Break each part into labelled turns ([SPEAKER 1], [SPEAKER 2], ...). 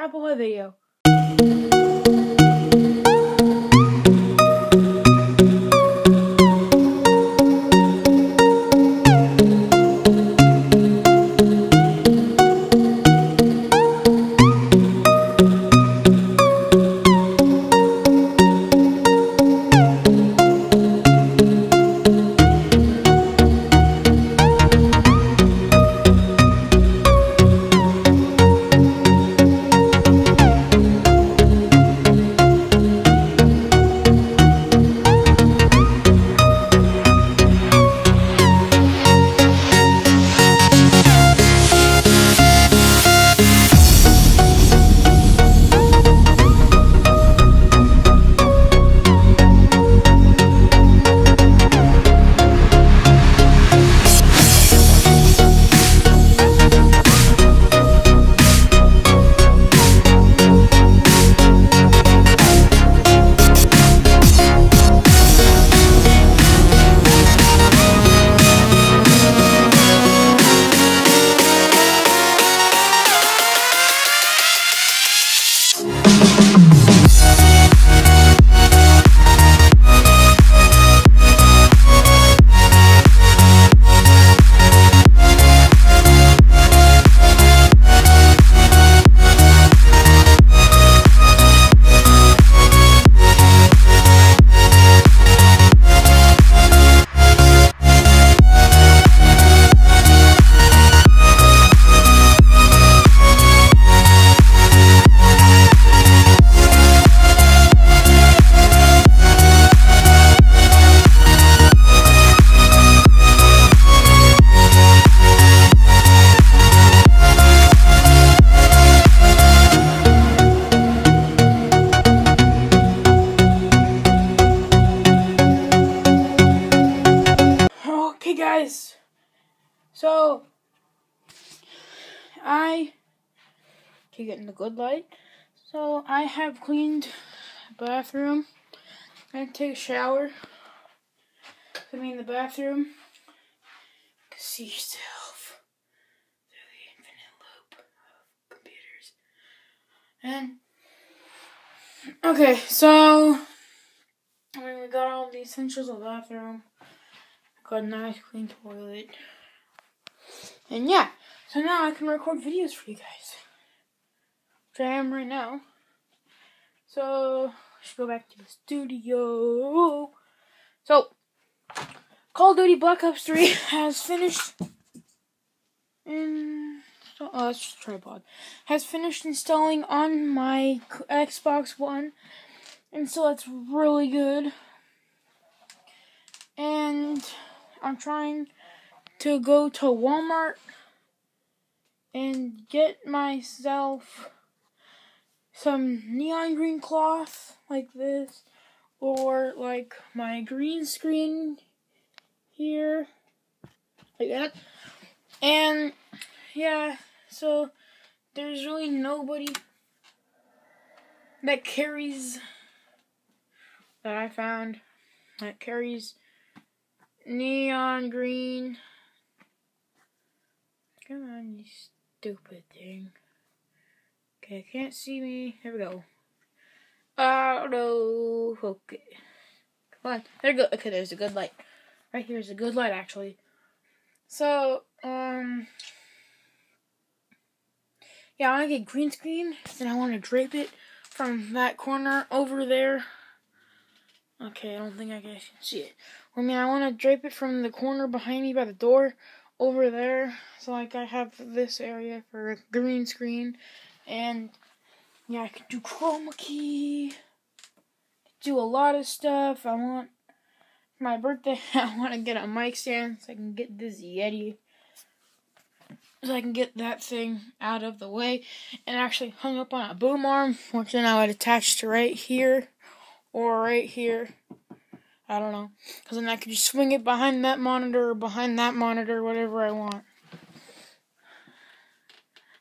[SPEAKER 1] Appleboy video. Keep getting the good light. So, I have cleaned bathroom. I'm gonna take a shower. Put me in the bathroom. You can see yourself through the infinite loop of computers. And, okay, so, I mean, we got all the essentials of the bathroom. Got a nice clean toilet. And yeah, so now I can record videos for you guys. Which I am right now. So, let's go back to the studio. So, Call of Duty Black Ops 3 has finished in. Oh, that's just tripod. Has finished installing on my Xbox One. And so that's really good. And I'm trying to go to Walmart and get myself some neon green cloth like this or like my green screen here like that and yeah so there's really nobody that carries that I found that carries neon green. Come on, you stupid thing. Okay, can't see me. Here we go. Oh no. Okay. Come on. There go. Okay, there's a good light. Right here's a good light actually. So, um Yeah, I wanna get green screen, and I wanna drape it from that corner over there. Okay, I don't think I can see it. I mean, I want to drape it from the corner behind me by the door over there. So, like, I have this area for green screen. And, yeah, I can do chroma key. Do a lot of stuff. I want, my birthday, I want to get a mic stand so I can get this Yeti. So I can get that thing out of the way. And actually hung up on a boom arm, which then I would attach to right here or right here. I don't know. Because then I could just swing it behind that monitor or behind that monitor, whatever I want.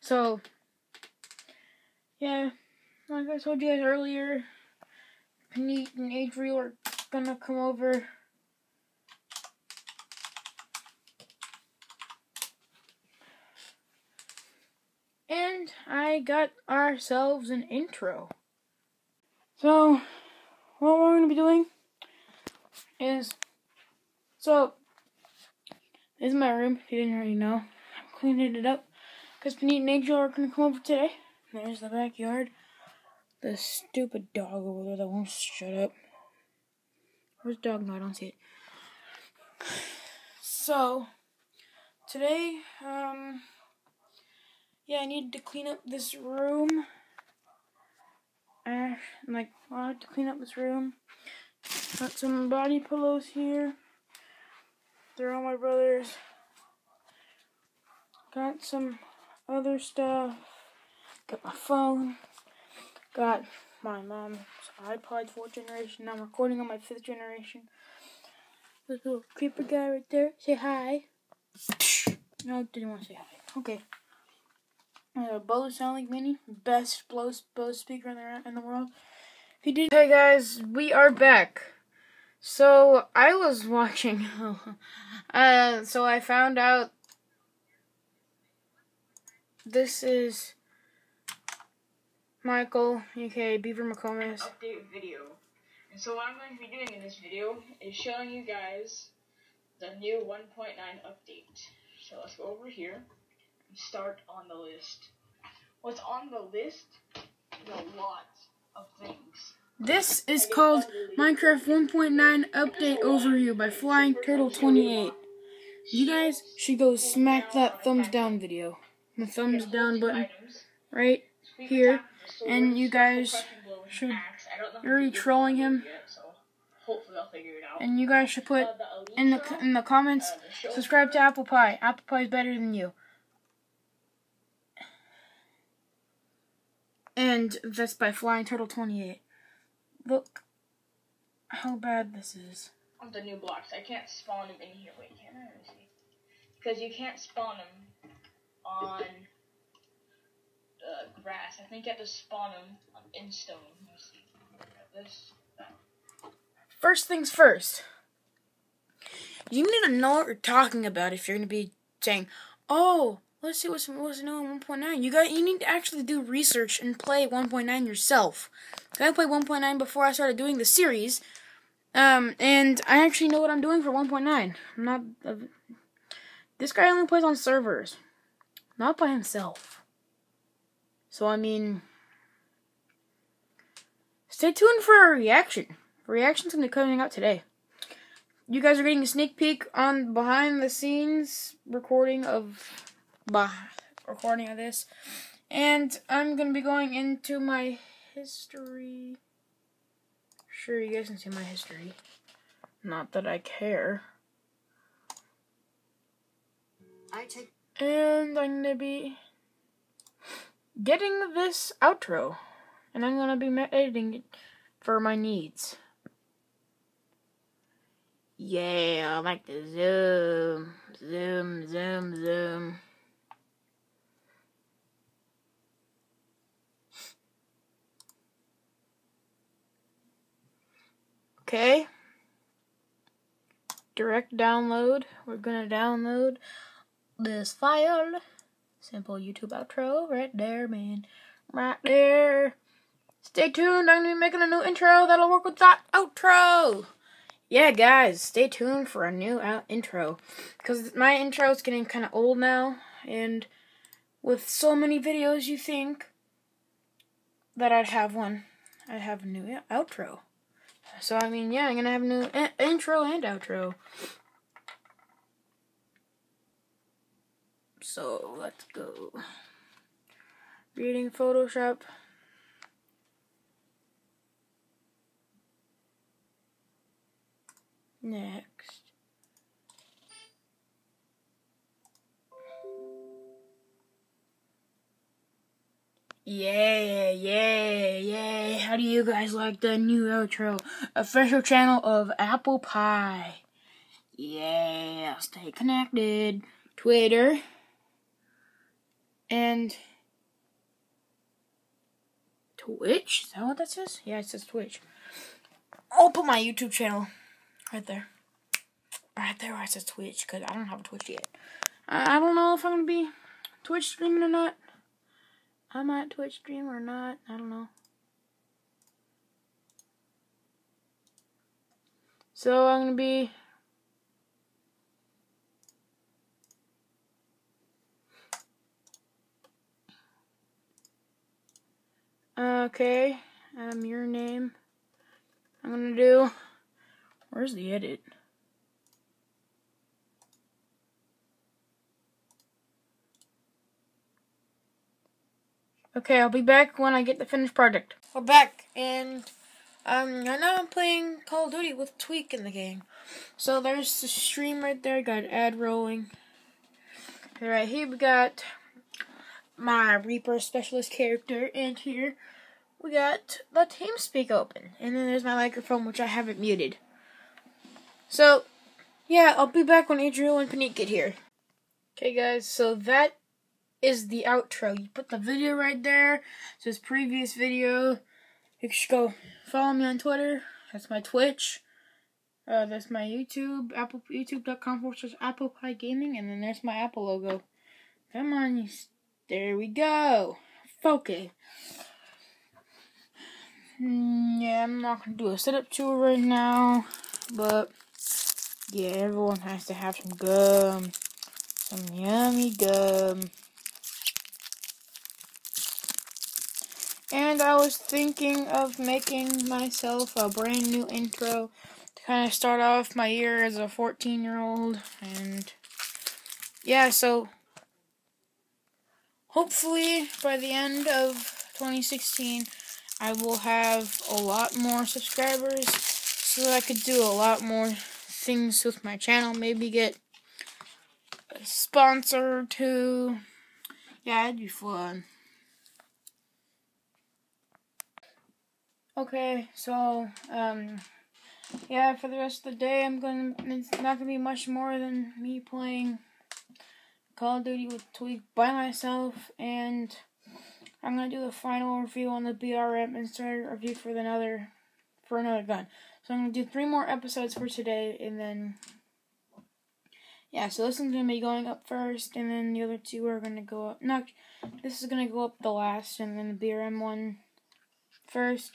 [SPEAKER 1] So, yeah, like I told you guys earlier, Panit and Adriel are gonna come over. And I got ourselves an intro. So, what we're to be doing is, so, this is my room, if you didn't already know. I'm cleaning it up, because Panita and Adriel are to come over today. There's the backyard. The stupid dog over there that won't shut up. Where's dog? No, I don't see it. So, today, um, yeah, I need to clean up this room. Uh, like, I have to clean up this room. Got some body pillows here. They're all my brother's. Got some other stuff. Got my phone. Got my mom's iPod 4th generation. I'm recording on my 5th generation. This little creeper guy right there. Say hi. No, didn't want to say hi. Okay. Uh, Bose SoundLink Mini, best Bose, Bose speaker in the in the world. If you did, hey guys, we are back. So I was watching. uh, so I found out this is Michael, aka Beaver McComas.
[SPEAKER 2] Update video. And so what I'm going to be doing in this video is showing you guys the new 1.9 update. So let's go over here and start on the list. What's on the list is a lot of things.
[SPEAKER 1] This is called Minecraft 1.9 Update Overview by Flying Turtle 28. You guys should go smack that thumbs down video. The thumbs down button right here. And you guys should. You're trolling him. And you guys should put in the in the comments subscribe to Apple Pie. Apple Pie is better than you. And that's by Flying Turtle 28. Look how bad this is.
[SPEAKER 2] On the new blocks, I can't spawn them in here. Wait, can I? See. Because you can't spawn them on. I think you have to spawn them in stone. This.
[SPEAKER 1] First things first. You need to know what you're talking about if you're going to be saying, "Oh, let's see what's what's new in 1.9." You got you need to actually do research and play 1.9 yourself. I played 1.9 before I started doing the series, um, and I actually know what I'm doing for 1.9. I'm not. Uh, this guy only plays on servers, not by himself. So I mean, stay tuned for a reaction. Reaction's gonna be coming out today. You guys are getting a sneak peek on behind the scenes recording of bah, recording of this. And I'm gonna be going into my history. Sure, you guys can see my history. Not that I care.
[SPEAKER 2] I take
[SPEAKER 1] And I'm gonna be getting this outro. And I'm gonna be editing it for my needs. Yeah, I like the zoom, zoom, zoom, zoom. Okay. Direct download. We're gonna download this file. Simple YouTube outro right there, man. Right there. Stay tuned. I'm gonna be making a new intro that'll work with that outro yeah, guys, stay tuned for a new out intro. Because my intro is getting kind of old now, and with so many videos, you think that I'd have one. I'd have a new outro. So, I mean, yeah, I'm going to have a new intro and outro. So, let's go. Reading Photoshop. Next. Yeah, yeah, yeah. How do you guys like the new outro? Official channel of Apple Pie. Yeah, stay connected. Twitter. And Twitch? Is that what that says? Yeah, it says Twitch. I'll put my YouTube channel Right there. Right there it says Twitch, because I don't have a Twitch yet. I, I don't know if I'm to be Twitch streaming or not. I might Twitch stream or not. I don't know. So I'm gonna be Okay, um, your name. I'm gonna do. Where's the edit? Okay, I'll be back when I get the finished project. We're back, and um, right now I'm playing Call of Duty with Tweak in the game. So there's the stream right there. Got ad rolling. Right here we got my Reaper Specialist character, and here we got the TeamSpeak open, and then there's my microphone, which I haven't muted. So, yeah, I'll be back when Adriel and Panique get here. Okay, guys, so that is the outro. You put the video right there. So this previous video. You should go follow me on Twitter. That's my Twitch. Uh, that's my YouTube, Apple YouTube.com forward slash Apple Pie Gaming, and then there's my Apple logo. Come on, you. There we go. Focus. Mm, yeah, I'm not gonna do a setup tour right now, but yeah, everyone has to have some gum, some yummy gum. And I was thinking of making myself a brand new intro to kind of start off my year as a 14 year old. And yeah, so hopefully by the end of 2016, I will have a lot more subscribers so that I could do a lot more things with my channel. Maybe get a sponsor too. Yeah, it'd be fun. Okay, so um yeah, for the rest of the day I'm gonna it's not gonna be much more than me playing Call of Duty with Tweak by myself and I'm gonna do the final review on the BRM and start a review for another for another gun. So I'm gonna do three more episodes for today and then yeah, so this one's gonna be going up first and then the other two are gonna go up no this is gonna go up the last and then the BRM one first,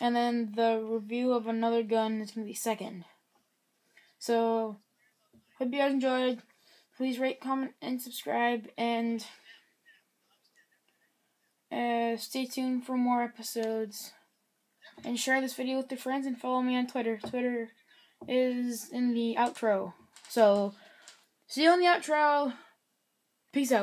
[SPEAKER 1] and then the review of another gun is to be second. So, hope you guys enjoyed. Please rate, comment, and subscribe, and uh, stay tuned for more episodes. And share this video with your friends and follow me on Twitter. Twitter is in the outro. So, see you on the outro. Peace out.